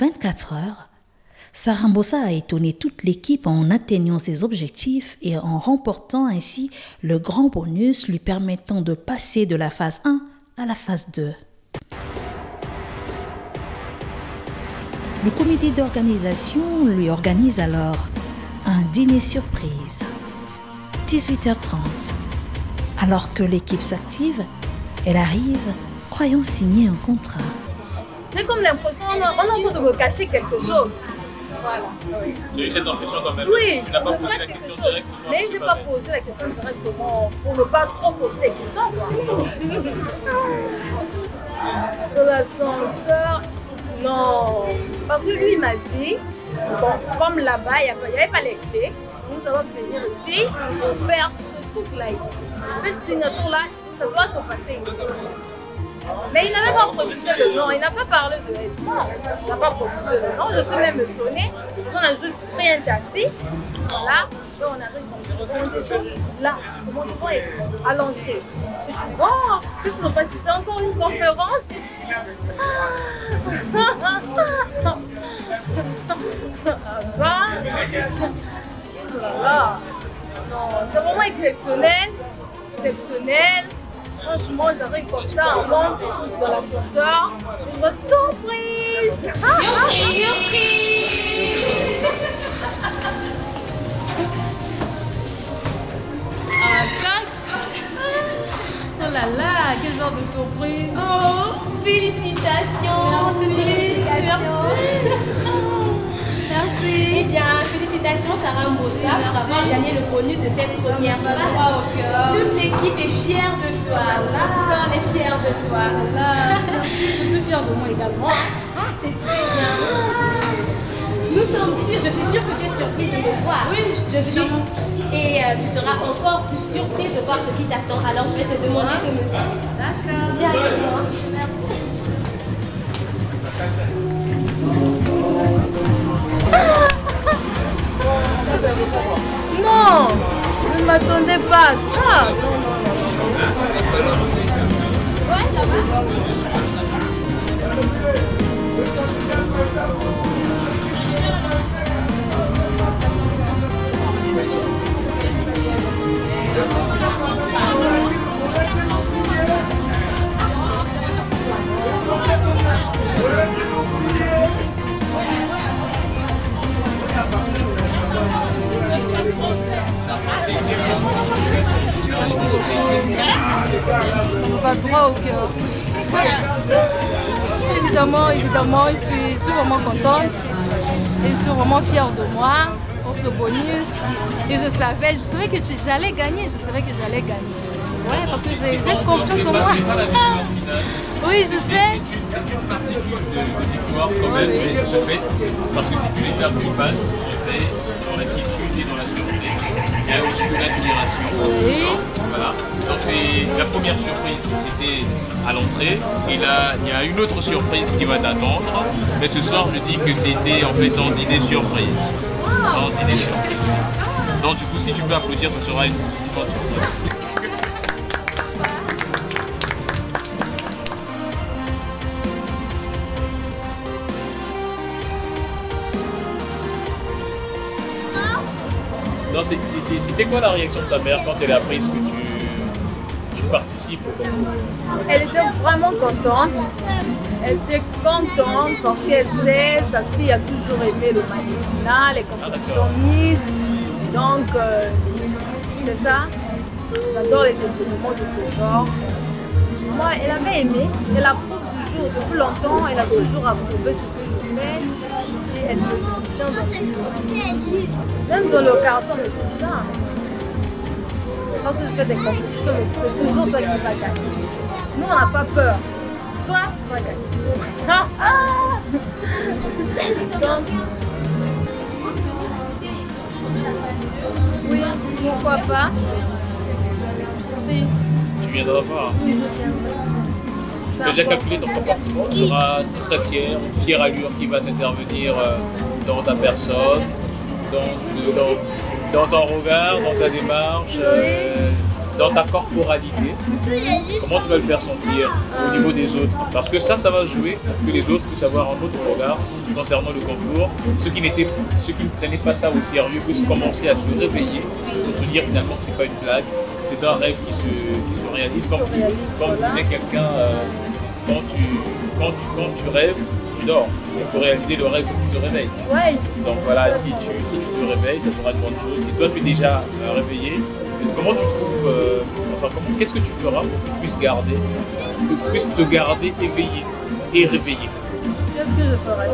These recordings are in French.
En 24 heures, Sarambosa a étonné toute l'équipe en atteignant ses objectifs et en remportant ainsi le grand bonus lui permettant de passer de la phase 1 à la phase 2. Le comité d'organisation lui organise alors un dîner surprise. 18h30. Alors que l'équipe s'active, elle arrive croyant signer un contrat. C'est comme l'impression qu'on a en train de me cacher quelque chose. Voilà. J'ai eu cette impression quand même. Oui, tu n'as pas posé la question chose. directement. Mais je n'ai pas posé la question directement pour ne pas trop poser des questions. Quoi. L'ascenseur, non. Parce que lui, il m'a dit, bon, comme là-bas, il n'y avait pas les clés, nous allons venir ici pour faire ce truc-là ici. Cette signature-là, ça doit se passer ici. Mais il n'avait pas précisé le nom, il n'a pas parlé de Edmond, il n'a pas précisé le nom. Je suis même étonnée. Qu'on a juste pris un taxi, là, et on arrive comme ça. On sur là, c'est mon devant est à l'entrée. Je suis dit, bon, qu'est-ce C'est encore une conférence Ah, ça Oh. Non, c'est vraiment exceptionnel. Exceptionnel. Franchement, j'arrive comme ça en monte dans l'ascenseur. Je me surprise. Un sac Oh là là, quel genre de surprise. Oh, félicitations Félicitations. Merci Eh bien, félicitations Sarah Mbossa pour avoir gagné le bonus de cette première phase. Toute l'équipe est fière de toi. En tout cas, on est fiers de toi. Merci, je suis fière de moi également. C'est très bien. Nous sommes sûrs, je suis sûre que tu es surprise de me voir. Oui, je suis. Et euh, tu seras encore plus surprise de voir ce qui t'attend. Alors, je vais te demander de me suivre. D'accord. Viens avec moi. Merci. Non Je ne m'attendais pas à ça Ça me va droit au cœur. Évidemment, évidemment, je suis, je suis vraiment contente et je suis vraiment fière de moi pour ce bonus. Et je savais, je savais que j'allais gagner, je savais que j'allais gagner. Ouais, parce que j'ai confiance en moi. Oui, je sais. C'est une, particule de, de victoire quand même, Oui, mais ça se fait. Parce que si tu l'étapes du face, tu es dans l'inquiétude et dans la sûreté. Il y a aussi de l'admiration. Oui. Voilà. Donc c'est la première surprise, c'était à l'entrée. Et là, il y a une autre surprise qui va t'attendre. Mais ce soir, je dis que c'était en fait en dîner surprise. En dîner surprise. Donc du coup, si tu peux applaudir, ça sera une grande surprise. C'est- C'était quoi la réaction de ta mère quand elle a appris ce que tu, tu participes au concours Elle était vraiment contente. Elle était contente parce qu'elle sait, sa fille a toujours aimé le mannequinat, les compétitions Miss. Donc, euh, c'est ça. J'adore les événements de ce genre. Moi, elle avait aimé. Elle approuve toujours, depuis longtemps, elle a toujours approuvé ce que je fais. Elle me soutient dans ce que Même dans le carton, elle me soutient. Quand je fais des compétitions, c'est toujours toi qui vas gagner. Nous, on n'a pas peur. Toi, tu vas gagner. Ah, ah. Donc, oui, pourquoi pas Si, Tu viendras voir. oui, je viendrai. Déjà calculé ton comportement, tu seras très fier, une fière allure qui va t'intervenir euh, dans ta personne, dans, ton regard, dans ta démarche. euh, dans ta corporalité, comment tu vas le faire sentir au niveau des autres? Parce que ça, ça va jouer que les autres puissent avoir un autre regard concernant le concours. Ceux qui, n'étaient, ceux qui ne prenaient pas ça au sérieux puissent commencer à se réveiller, pour se dire finalement que ce n'est pas une blague, c'est un rêve qui se, qui se réalise. Comme, comme disait quelqu'un, euh, quand, tu, quand, quand tu rêves, tu dors. Il faut réaliser le rêve où tu te réveilles. Ouais. Donc voilà, si tu, si tu te réveilles, ça sera une bonne chose. Et toi, tu es déjà euh, réveillé. Comment tu trouves, euh, enfin, comment, qu'est-ce que tu feras pour que tu puisses garder, que tu puisses te garder éveillé et réveillé? Qu'est-ce que je ferais?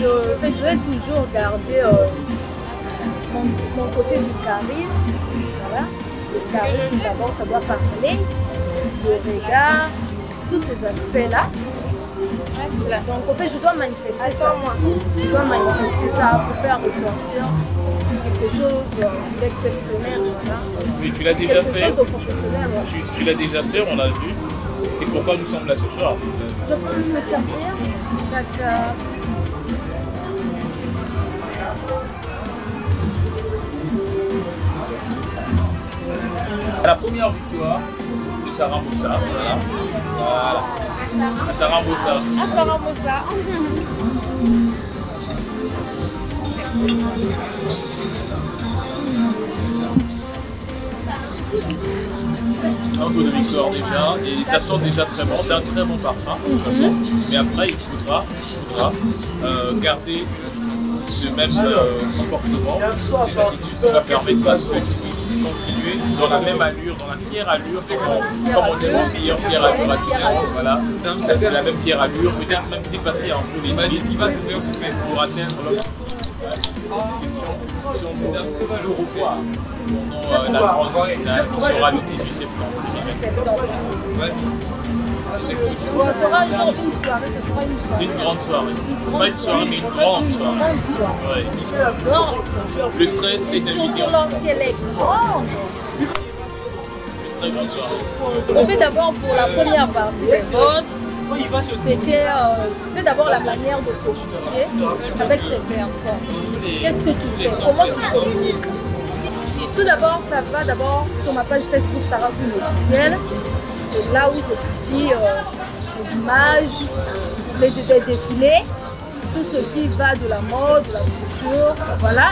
Je, en fait, je vais toujours garder euh, mon, mon côté du charisme. Voilà. Le charisme, d'abord, ça doit parler. Le regard, tous ces aspects-là. Donc, en fait, je dois manifester ça. Je dois manifester ça pour faire ressortir quelque chose d'exceptionnel. Voilà. Oui, tu l'as déjà Quelque fait. chose. Tu, tu l'as déjà fait, on l'a vu. C'est pourquoi nous sommes là ce soir. Je peux me servir. D'accord. La première victoire de Sarah Moussa. Voilà. Voilà. Sarah Moussa. Ah, ça rend ça. un peu de victoire déjà, et ça sent déjà très bon, c'est un très bon parfum de toute façon, mais après il faudra, il faudra euh, garder ce même euh, comportement, qui va permettre continuer dans la même allure, dans la fière allure, comme on, comme on aime fière, fière allure à Tunnel, voilà, c'est la même fière allure, peut-être même dépasser un peu les limites qui va se faire pour atteindre l'objectif. Voilà, c'est une question le revoir pendant la grande finale qui sera le 18 septembre. septembre. Ça sera une, une soirée, ça sera une C'est soirée. une grande soirée. Pas une soirée, mais une grande Une soirée. grande soirée. Ouais. J'adore les soirées. Le stress, c'est une surtout vidéo. lorsqu'elle est grande. Une très grande soirée. En fait, d'abord, pour la première partie des votes, c'était euh, d'abord la manière de communiquer avec ces personnes. Qu'est-ce que tu fais? Comment tu Tout d'abord, ça va d'abord sur ma page Facebook Sarah Kuhn officielle. C'est là où je publie euh, les images, les, les défilés, tout ce qui va de la mode, de la couture, voilà.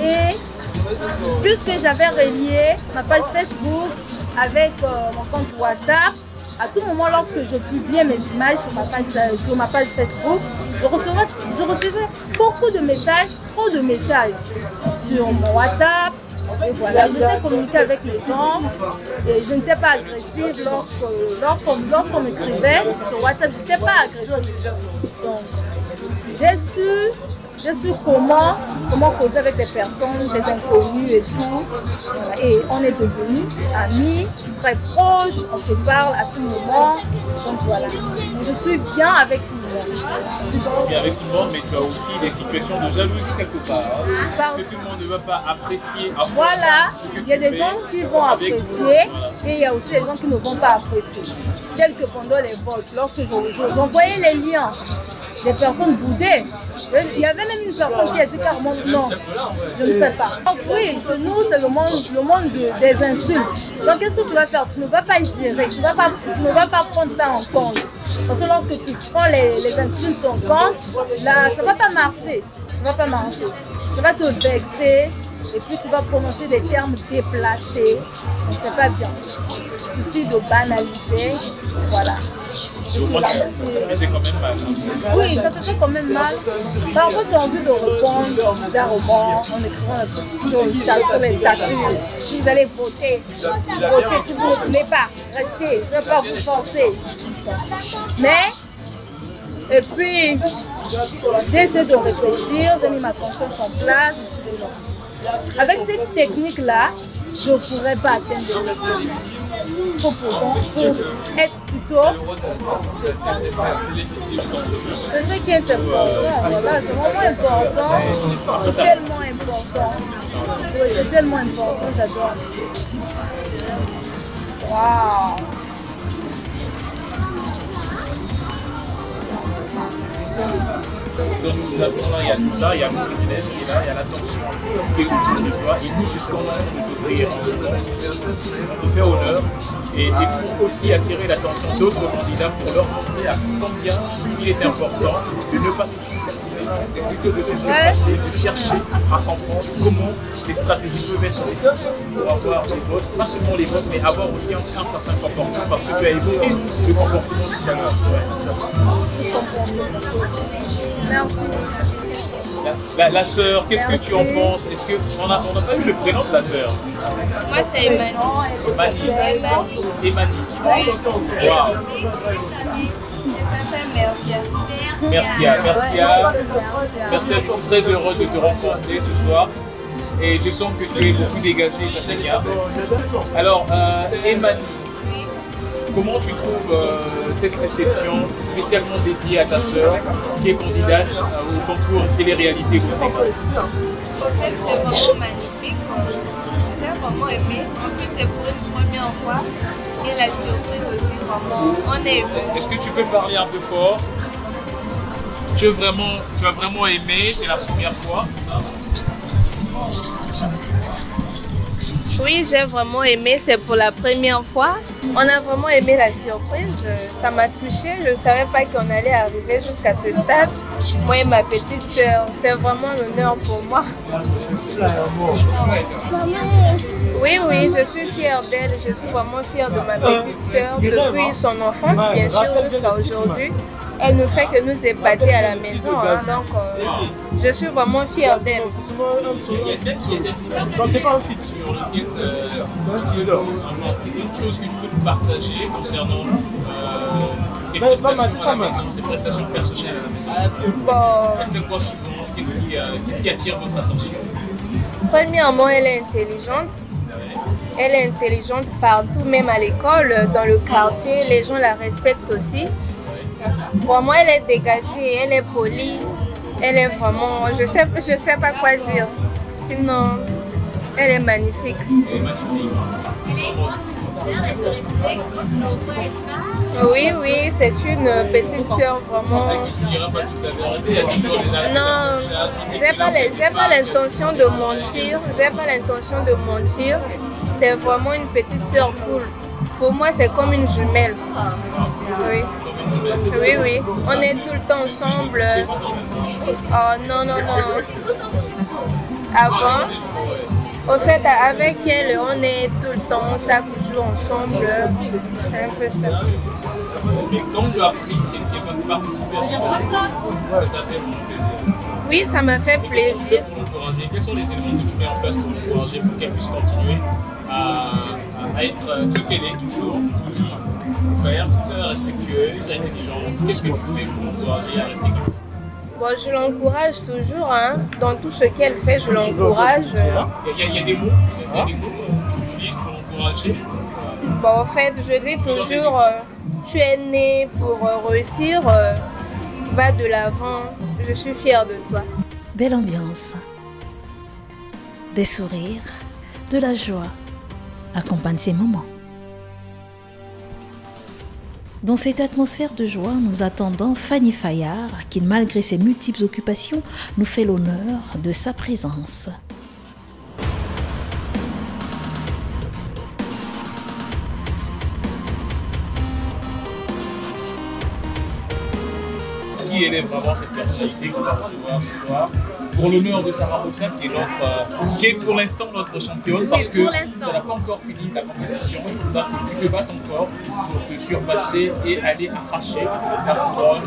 Et puisque j'avais relié ma page Facebook avec euh, mon compte WhatsApp, à tout moment lorsque je publiais mes images sur ma page, euh, sur ma page Facebook, je recevais, je recevais beaucoup de messages, trop de messages sur mon WhatsApp. Voilà, je sais communiquer avec les gens et je n'étais pas agressive lorsqu'on lorsqu'on m'écrivait sur WhatsApp, je n'étais pas agressive. Donc, j'ai su, su comment, comment causer avec des personnes, des inconnus et tout. Et on est devenus amis, très proches, on se parle à tout moment. Donc voilà, je suis bien avec tout Et avec tout le monde, mais tu as aussi des situations de jalousie quelque part. hein. Parce Par- que tout le monde ne va pas apprécier à fond Voilà, il y a des gens qui vont apprécier et il y a aussi des gens qui ne vont pas apprécier. Tel que pendant les votes, lorsque je- je- j'envoyais les liens, des personnes boudaient. Il y avait même une personne qui a dit carrément non, je ne sais pas. Oui, nous, c'est le monde, le monde de- des insultes. Donc qu'est-ce que tu vas faire? Tu ne vas pas gérer, tu, vas pas, tu ne vas pas prendre ça en compte. Parce que lorsque tu prends les, les insultes en compte, là, ça ne va pas marcher. Ça ne va pas marcher. Ça va te vexer et puis tu vas prononcer des termes déplacés. Donc c'est pas bien. Il suffit de banaliser. Voilà. Ça, faisait quand même mal. hein. oui, ça fait quand même mal. Parfois, tu as envie de répondre bizarrement en écrivant sur les statuts. Si vous allez voter, votez. Si vous ne voulez pas, restez. Je ne vais pas vous forcer. Mais, et puis, j'ai essayé de réfléchir, j'ai mis ma conscience en place. Je me suis dit non. Avec cette technique-là, je ne pourrais pas atteindre des objectifs. Il faut pourtant pour être plutôt de ça. C'est ce qui est important, voilà, c'est vraiment important, c'est tellement important. C'est tellement important, j'adore. Waouh! Dans ce salon-là, il y a tout ça, il y a le privilège qui là, il y a l'attention qui est autour de toi. Et nous, c'est ce qu'on a envie de. On te fait honneur. Et c'est pour aussi attirer l'attention d'autres candidats pour leur montrer à combien il est important de ne pas se mais plutôt de se surpasser, de chercher à comprendre comment les stratégies peuvent être faites pour avoir les votes, pas seulement les votes, mais avoir aussi un, un certain comportement, parce que tu as évoqué le comportement tout à l'heure. Merci. La, la, la sœur, qu'est-ce que tu en penses? Est-ce que on n'a on n'a pas eu le prénom de la sœur? Moi, c'est Emmanuel. Mani. Emmanuel. Emani. Mercia. Merci à, merci à, merci à, je suis très heureux de te rencontrer ce soir. Et je sens que tu es beaucoup dégagé, ça c'est bien. Alors, euh, Emmanuel, comment tu trouves euh, cette réception spécialement dédiée à ta sœur qui est candidate euh, au concours télé-réalité fait, c'est vraiment magnifique. J'ai vraiment aimé. En plus, c'est pour une première fois. Et la surprise aussi, vraiment, on est. Est-ce que tu peux parler un peu fort? Tu as vraiment, tu as vraiment aimé, c'est la première fois, ça? Oui, j'ai vraiment aimé, c'est pour la première fois. On a vraiment aimé la surprise, ça m'a touchée, je ne savais pas qu'on allait arriver jusqu'à ce stade. Moi et ma petite sœur, c'est vraiment l'honneur pour moi. Oui, oui, je suis fière d'elle, je suis vraiment fière de ma petite sœur depuis son enfance, bien sûr, jusqu'à aujourd'hui. Elle ne fait que nous épater à la maison, hein, euh, je suis vraiment fière d'elle. Il y a peut-être c'est pas un euh, tu veux inventer une chose que tu peux nous partager concernant euh, ses prestations à la maison, ses prestations personnelles à la maison. Bon, Elle fait quoi souvent Qu'est-ce qui, euh, qu'est-ce qui attire votre attention? Premièrement, elle est intelligente. Elle est intelligente partout, même à l'école, dans le quartier, les gens la respectent aussi. Vraiment, elle est dégagée, elle est polie, elle est vraiment, je sais, je sais pas quoi dire. Sinon, elle est magnifique. Elle est magnifique. Elle est une grande petite sœur, elle te quand tu. Oui, oui, c'est une petite sœur vraiment. Non, j'ai pas, j'ai pas l'intention de mentir. J'ai pas l'intention de mentir. C'est vraiment une petite sœur cool. Pour moi, c'est comme une jumelle. Oui. Oui, oui. On est tout le temps ensemble. Oh non, non, non. Avant, au fait, avec elle, on est tout le temps chaque jour ensemble. C'est un peu ça. Mais quand tu as appris qu'elle va participer à ce ça t'a fait vraiment plaisir. Oui, ça m'a fait plaisir. Pour l'encourager, quels sont les éléments que tu mets en place pour l'encourager, pour qu'elle puisse continuer à, à être ce qu'elle est toujours, ouverte, respectueuse, intelligente Qu'est-ce que tu fais pour l'encourager à rester comme ça? Bon, je l'encourage toujours. Hein. Dans tout ce qu'elle fait, je l'encourage. Il y, a- il y a des mots, il y a des mots que tu utilises pour l'encourager. Bon, en fait, je dis toujours, euh, tu es né pour euh, réussir, euh, va de l'avant, je suis fière de toi. Belle ambiance. Des sourires, de la joie accompagnent ces moments. Dans cette atmosphère de joie, nous attendons Fanny Fayard, qui, malgré ses multiples occupations, nous fait l'honneur de sa présence. Qui elle est vraiment cette personnalité qu'on va recevoir ce soir pour l'honneur de Sarah Roussin, qui est, notre, euh, qui est pour l'instant notre championne, parce que ça n'a pas encore fini la compétition. Il faudra que tu te battes encore pour te surpasser et aller arracher la couronne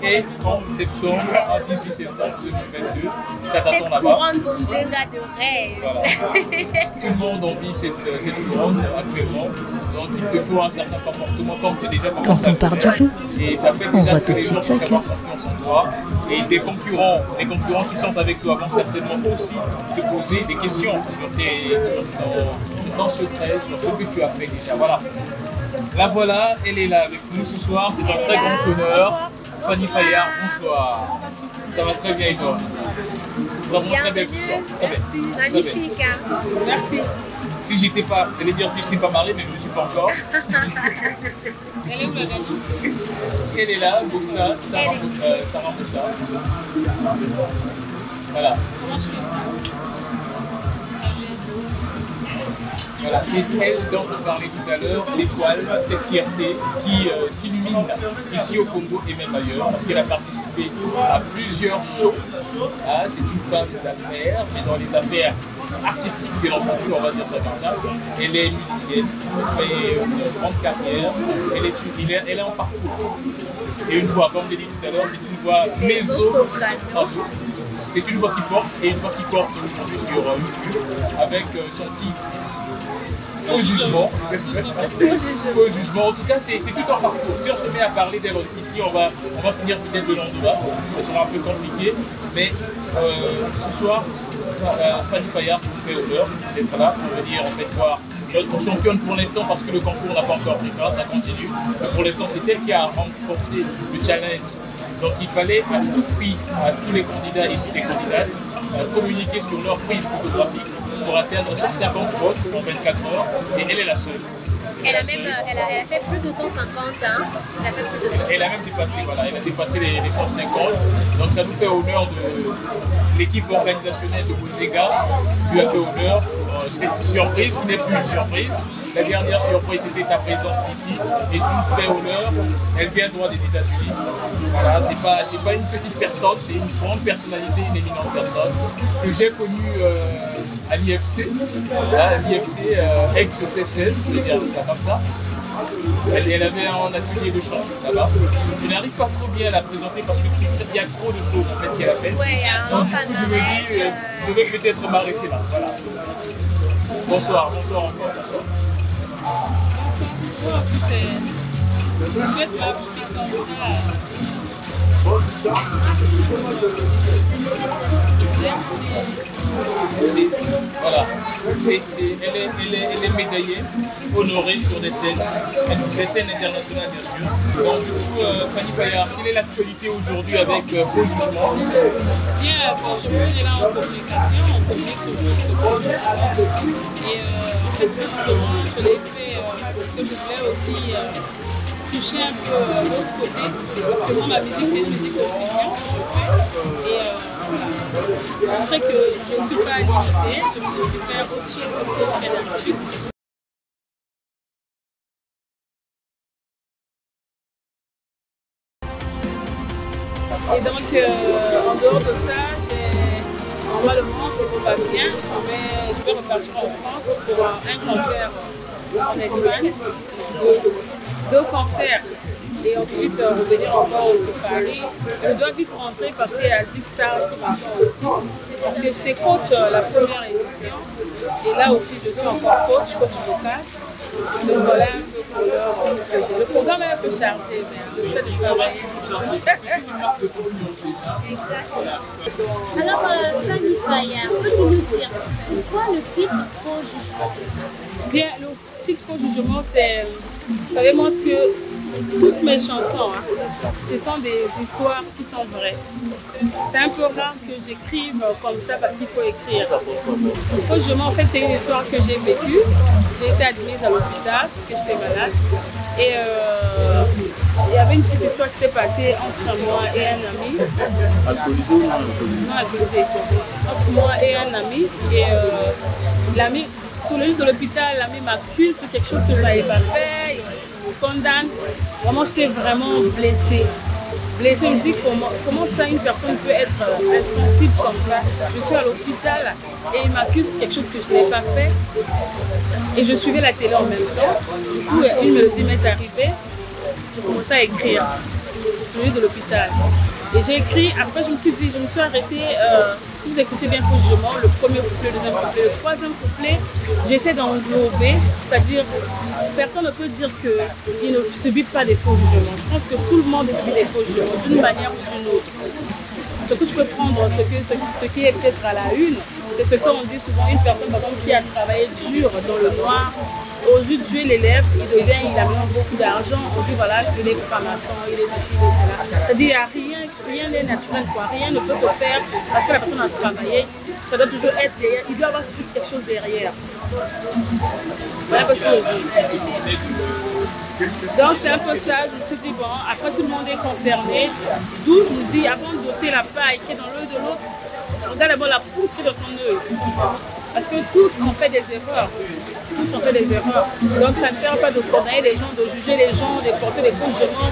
qui est en septembre, à 18 septembre 2022. Ça t'attend là-bas. couronne de rêve. Voilà. Tout le monde envie cette, cette couronne actuellement. Donc il te faut un certain comportement comme tu es déjà commencé Quand on part du loup, Et ça fait on voit que tout de les suite gens ça que- avoir confiance en toi. Et des concurrents, des concurrents qui sont avec toi vont certainement aussi te poser des questions sur, tes, sur ton, trait, sur ce que tu as fait déjà. Voilà. La voilà, elle est là avec nous ce soir. C'est un très grand honneur. Fanny Fayard, bonsoir. Ça va très bien et toi? Vraiment très belle ce soir. Très bien. Bien. Magnifique. hein. Merci. Si j'étais pas, j'allais dire si je n'étais pas marié, mais je ne suis pas encore. Elle est où la gagnante elle est là, Bossa, Sarah, euh, Sarah Bossa. Voilà. Voilà, c'est elle dont on parlait tout à l'heure, l'étoile, cette fierté qui euh, s'illumine ici au Congo et même ailleurs, parce qu'elle a participé à plusieurs shows. Ah, c'est une femme d'affaires, mais dans les affaires artistiques, bien entendu, on va dire ça comme ça. Elle est musicienne, elle fait une grande carrière, elle est, est, elle est en parcours. Et une voix, comme je l'ai dit tout à l'heure, c'est une voix mezzo-soprano. C'est une voix qui porte, et une voix qui porte aujourd'hui sur euh, YouTube, avec euh, son titre Faux jugement. Faux jugement. En tout cas, c'est tout un parcours. Si on se met à parler d'elle ici, on va, on va finir peut-être de l'endroit. Ça sera un peu compliqué. Mais euh, ce soir, Fanny Fayard vous fait honneur d'être là pour venir en fait voir notre championne pour l'instant parce que le concours n'a pas encore pris fin, ça continue. Mais pour l'instant, c'est elle qui a remporté le challenge. Donc il fallait à tout prix, à tous les candidats et toutes les candidates, euh, communiquer sur leur prise photographique pour atteindre 150 votes en 24 heures et elle est la seule. Elle a même a, elle a fait plus de 150 hein. Elle a fait plus de 150. Elle a même dépassé, voilà, elle a dépassé les, les 150. Donc ça nous fait honneur de l'équipe organisationnelle de Bouzega, lui a fait honneur. Euh, C'est une surprise qui n'est plus une surprise. La dernière surprise était ta présence ici et tu nous fais honneur. Elle vient droit des États-Unis. Voilà, c'est pas, pas une petite personne, c'est une grande personnalité, une éminente personne que j'ai connue euh, à l'IFC, à l'IFC euh, ex-CSL, je vais dire ça comme ça. Elle, avait un atelier de chant là-bas. Je n'arrive pas trop bien à la présenter parce qu'il y a trop de choses en fait, qu'elle a fait. Ouais, Donc du coup, je me dis, euh, je vais peut-être m'arrêter là. Voilà. Bonsoir, bonsoir encore. Bonsoir. Voilà. C'est- c'est- elle, est, elle, est, elle est médaillée, honorée sur des scènes, des scènes internationales bien sûr. Donc du coup, euh, Fanny Payard, quelle est l'actualité aujourd'hui avec euh, Faux Jugement? Bien, bon, je me là en communication, on communique toujours sur le jugement. Et euh, en fait, je l'ai fait euh, parce que je voulais aussi euh, toucher un peu euh, l'autre côté. Parce que moi, ma musique, c'est une musique de. Et euh, que je ne suis pas limitée, je peux faire autre chose que ce que je fais d'habitude. Et donc, euh, en dehors de ça, normalement, si tout va bien, je vais, je vais repartir en France pour un concert en Espagne, deux, concerts. Et ensuite, euh, revenir encore sur Paris. Je dois vite rentrer parce qu'il y a Zig Star qui m'attend aussi. Parce que j'étais coach euh, la première édition. Et là aussi, je suis encore coach, coach vocal. Donc voilà un peu pour l'heure. Le programme est un peu chargé, mais j'essaie de travailler. Alors, euh, Fanny Fayard, peux-tu nous dire pourquoi le titre Faux jugement? Bien, le titre faux jugement, c'est. Vous savez, moi, ce que toutes mes chansons, hein, ce sont des histoires qui sont vraies. C'est un peu rare que j'écrive comme ça parce qu'il faut écrire. Faux jugement, en fait, c'est une histoire que j'ai vécue. J'ai été admise à l'hôpital parce que j'étais malade. Et euh, il y avait une petite histoire qui s'est passée entre moi et un ami. Non, alcoolisé? Entre moi et un ami. Et euh, l'ami, sur le lit de l'hôpital, l'ami m'accuse sur quelque chose que je n'avais pas fait. Condamne. Vraiment, j'étais vraiment blessée. Blessée, je me dis comment, comment ça une personne peut être euh, insensible comme ça. Je suis à l'hôpital et il m'accuse quelque chose que je n'ai pas fait. Et je suivais la télé en même temps. Du coup, une mélodie m'est arrivée. J'ai commencé à écrire le lit de l'hôpital. Et j'ai écrit, après je me suis dit, je me suis arrêtée, euh, si vous écoutez bien Jugement, le premier couplet, le deuxième couplet, le troisième couplet, j'essaie d'englober, c'est-à-dire personne ne peut dire qu'il ne subit pas des faux jugements. Je pense que tout le monde subit des faux jugements d'une manière ou d'une autre. Ce que je peux prendre, ce, ce qui est peut-être à la une, c'est ce qu'on dit souvent, une personne par exemple qui a travaillé dur dans le noir, au lieu de l'élève, il devient, il amène beaucoup d'argent, on dit voilà, c'est des francs-maçons, il est ceci, il est cela. C'est-à-dire, il n'y a rien, rien n'est naturel, quoi. Rien ne peut se faire parce que la personne a travaillé. Ça doit toujours être derrière, il doit avoir toujours quelque chose derrière. Voilà ce que je dis. de Donc c'est un peu ça, je me suis dit, bon, après tout le monde est concerné, d'où je me dis, avant de doter la paille qui est dans l'œil de l'autre, regarde d'abord la poudre qui est dans ton œil. Parce que tous ont fait des erreurs. Tous ont fait des erreurs. Donc ça ne sert pas de condamner les gens, de juger les gens, de porter des jugements.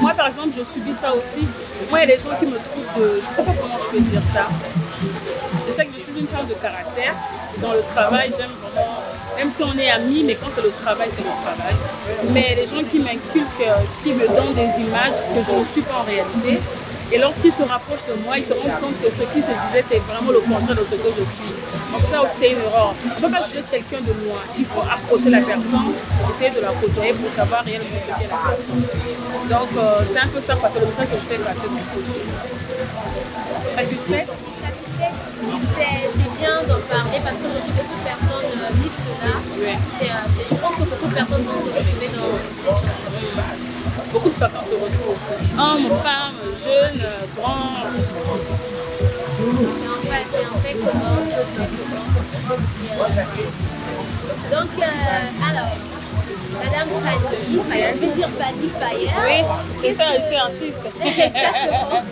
Moi par exemple, je subis ça aussi. Moi, il y a des gens qui me trouvent de... Je ne sais pas comment je peux dire ça. Je sais que je suis une femme de caractère. Dans le travail, j'aime vraiment même si on est amis, mais quand c'est le travail, c'est le travail. Mais les gens qui m'inculquent, euh, qui me donnent des images que je ne suis pas en réalité, et lorsqu'ils se rapprochent de moi, ils se rendent compte que ce qu'ils se disaient, c'est vraiment le contraire de ce que je suis. Donc ça aussi, c'est une erreur. On ne peut pas juger quelqu'un de moi. Il faut approcher la personne, essayer de la côtoyer pour savoir réellement ce qu'est la personne. Donc euh, c'est un peu ça, parce que c'est le message que je fais passer mon projet. Satisfait c'est bien d'en parler parce qu'aujourd'hui beaucoup de personnes euh, vivent cela. C'est, euh, je pense que beaucoup de personnes vont se retrouver dans cette Beaucoup de personnes se retrouvent. Hommes, femmes, jeunes, grands. C'est en fait, c'est en fait comment, Donc, euh, alors, Madame Fanny, je vais dire Fanny Fayet. Oui, c'est ça, je suis artiste. Exactement.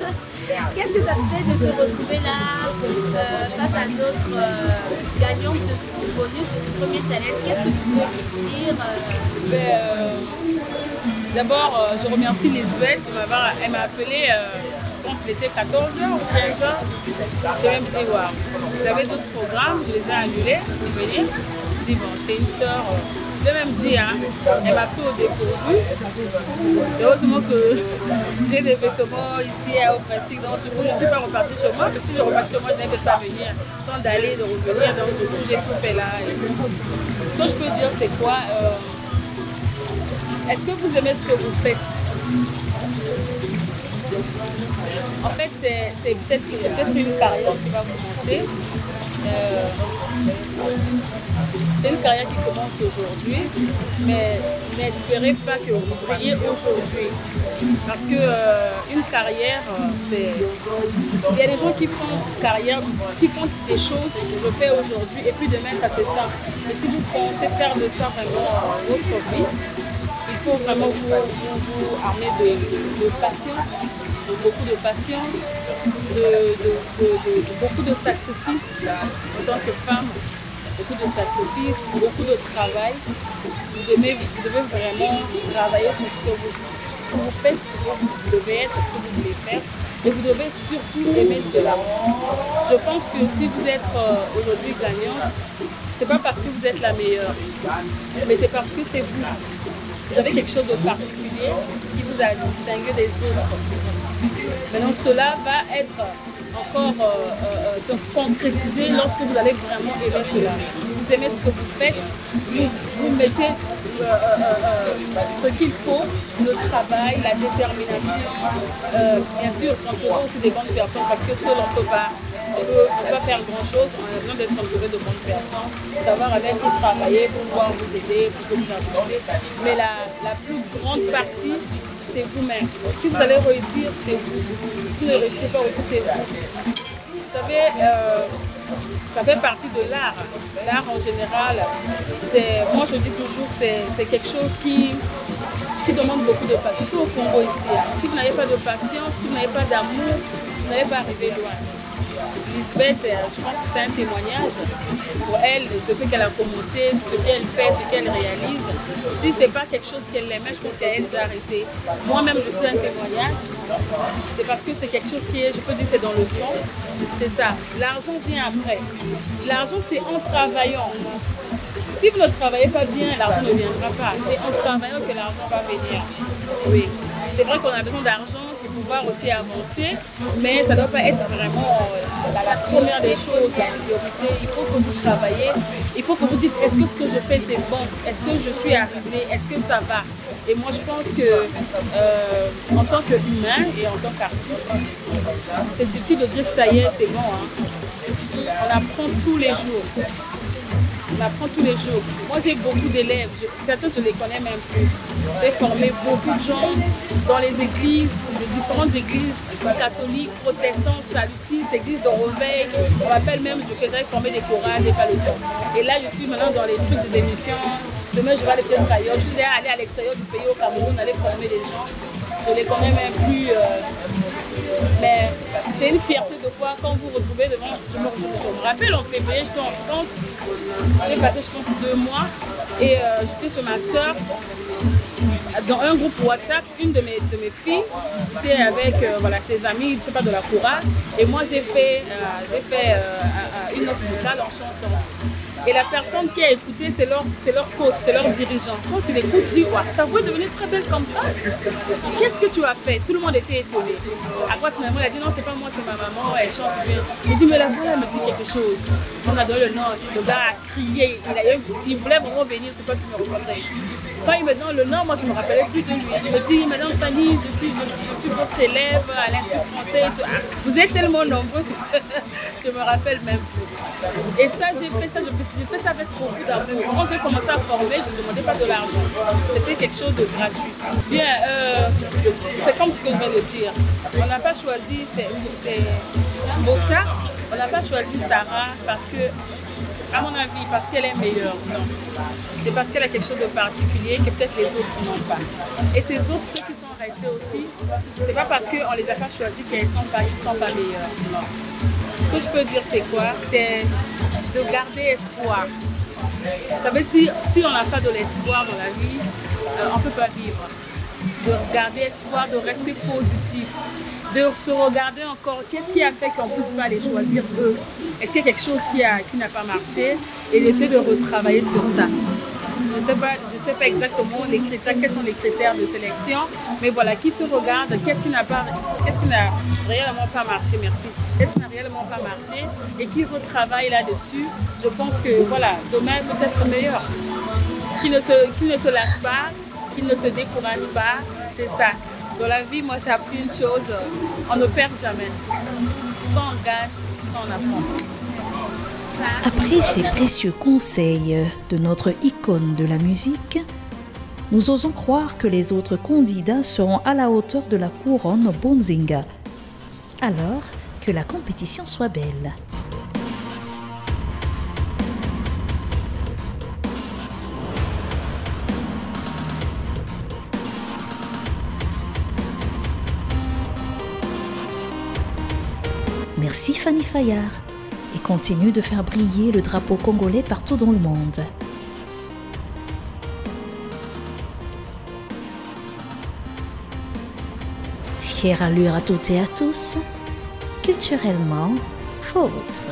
Qu'est-ce que ça te fait de te retrouver là euh, face à d'autres euh, gagnants de ce bonus, de ce premier challenge? Qu'est-ce que tu peux dire ben, D'abord, je remercie Lisbeth de m'avoir elle m'a appelé, je pense était 14h ou 15h. J'ai même dit, waouh, j'avais d'autres programmes, je les ai annulés pour venir. Je dis, bon, c'est une sœur l'ai même dit, hein, elle m'a pris au. Heureusement que j'ai des vêtements ici à Oprétique, donc du coup je ne suis pas repartie chez moi, mais si je repars chez moi, je n'ai que pas venir, temps d'aller, de revenir, donc du coup j'ai tout fait là. Ce que je peux dire, c'est quoi euh, Est-ce que vous aimez ce que vous faites? En fait, c'est peut-être peut une carrière qui va commencer. Euh, c'est une carrière qui commence aujourd'hui, mais n'espérez pas que vous brillez aujourd'hui. Parce que euh, une carrière, euh, c'est. Il y a des gens qui font carrière, qui font des choses que je fais aujourd'hui et puis demain ça s'éteint. Mais si vous pensez faire de ça vraiment votre vie, faut vraiment vous, vous, armer de, patience, de beaucoup de patience, de beaucoup de sacrifices en tant que femme beaucoup de sacrifices, beaucoup de travail. Vous devez, vous devez vraiment travailler sur ce que vous, ce que faites, ce que vous devez être, ce que vous voulez faire. Et vous devez surtout aimer cela. Je pense que si vous êtes euh, aujourd'hui gagnant, c'est pas parce que vous êtes la meilleure, mais c'est parce que c'est vous. Vous avez quelque chose de particulier qui vous a distingué des autres. Maintenant, cela va être encore euh, euh, euh, se concrétiser lorsque vous allez vraiment aimer cela. Vous aimez ce que vous faites, vous, mettez ce qu'il faut, le travail, la détermination. bien sûr, s'entourer aussi des personnes parce que seul on ne peut pas. On ne peut pas faire grand chose, on a besoin d'être entouré de bonnes personnes, savoir avec qui travailler pour pouvoir vous aider, pour vous avancer. Mais la, plus grande partie, c'est vous-même. Si vous allez réussir, c'est vous. Si vous ne réussissez pas aussi, c'est vous. Vous savez, euh, ça fait partie de l'art. L'art en général, moi je dis toujours que c'est quelque chose qui, qui demande beaucoup de patience, surtout au Congo ici. Si vous n'avez pas de patience, si vous n'avez pas d'amour, vous n'allez pas arriver loin. Lisbeth, euh, je pense que c'est un témoignage pour elle, depuis qu'elle a commencé, ce qu'elle fait, ce qu'elle réalise. Si ce n'est pas quelque chose qu'elle aimait, je pense qu'elle doit arrêter. Moi-même, je suis un témoignage. C'est parce que c'est quelque chose qui est, je peux dire, c'est dans le sang. C'est ça. L'argent vient après. L'argent, c'est en travaillant. Si vous ne travaillez pas bien, l'argent ne viendra pas. C'est en travaillant que l'argent va venir. Oui. C'est vrai qu'on a besoin d'argent pouvoir aussi avancer, mais ça doit pas être vraiment euh, la, première des choses, la priorité. Il faut que vous travaillez, il faut que vous dites est-ce que ce que je fais c'est bon, est-ce que je suis arrivé, est-ce que ça va? Et moi je pense que euh, en tant qu'humain et en tant qu'artiste, c'est difficile de dire que ça y est, c'est bon. Hein. On apprend tous les jours on apprend tous les jours. Moi, j'ai beaucoup d'élèves, certains, je les connais même plus. J'ai formé beaucoup de gens dans les églises, de différentes églises catholiques, protestantes, salutistes, églises de réveil. On m'appelle même que j'avais formé des chorales, j'ai pas le temps. Et là, je suis maintenant dans les trucs d'émission, demain je vais aller peut-être. Je suis aller à l'extérieur du pays, au Cameroun, aller former des gens. Je les connais même plus. Euh, mais c'est une fierté de voir quand vous retrouvez devant. Je me, je me rappelle en février, j'étais en France. J'ai passé, je pense, deux mois. Et euh, j'étais chez ma soeur dans un groupe WhatsApp, une de mes, de mes filles discutait avec euh, voilà, ses amis, je sais pas, de la Coura. Et moi, j'ai fait, j'ai fait euh, une autre vocale en chantant. Et la personne qui a écouté, c'est leur, leur coach, c'est leur dirigeant. Quand il écoute, il dit quoi Ta voix est devenue très belle comme ça. Qu'est-ce que tu as fait? Tout le monde était étonné. Après, finalement, il a dit Non, c'est pas moi, c'est ma maman, elle chante. Il dit Mais la voix, elle me dit quelque chose. On a donné le nom, le gars a crié, il, a, il voulait vraiment venir, c'est pas qu'il me rencontrait. Quand le nom, moi je me rappelais plus de lui. Il me dit, Madame Fanny, je suis, je, suis votre élève à l'Institut français. Ah, vous êtes tellement nombreux que je me rappelle même. Et ça, j'ai fait ça, j'ai fait ça avec beaucoup d'amour. Quand j'ai commencé à former, je ne demandais pas de l'argent. C'était quelque chose de gratuit. Bien, euh, c'est comme ce que je viens de dire. On n'a pas choisi, c'est ça, on n'a pas choisi Sarah parce que à mon avis, parce qu'elle est meilleure. Non. C'est parce qu'elle a quelque chose de particulier que peut-être les autres n'ont pas. Et ces autres, ceux qui sont restés aussi, c'est pas parce qu'on les a pas choisis ne sont pas, sont pas meilleures. Non. Ce que je peux dire, c'est quoi? C'est de garder espoir. Vous savez, si, si on n'a pas de l'espoir dans la vie, euh, on ne peut pas vivre. De garder espoir, de rester positif de se regarder encore, qu'est-ce qui a fait qu'on ne puisse pas les choisir eux? Est-ce qu'il y a quelque chose qui n'a qui pas marché? Et d'essayer de retravailler sur ça. Je ne sais, pas, je sais pas exactement les critères, quels sont les critères de sélection, mais voilà, qui se regarde, qu'est-ce qui n'a pas, qu'est-ce qui n'a réellement pas marché, merci, qu'est-ce qui n'a réellement pas marché, et qui retravaille là-dessus, je pense que voilà, demain peut être meilleur. Qui ne se, qui ne se lâche pas, qui ne se décourage pas, c'est ça. Dans la vie, moi, j'ai appris une chose, on ne perd jamais. Soit on gagne, soit on apprend. Après ces précieux conseils de notre icône de la musique, nous osons croire que les autres candidats seront à la hauteur de la couronne Bonzinga. Alors que la compétition soit belle. Fanny Fayard et continue de faire briller le drapeau congolais partout dans le monde. Fière allure à toutes et à tous, culturellement vôtre.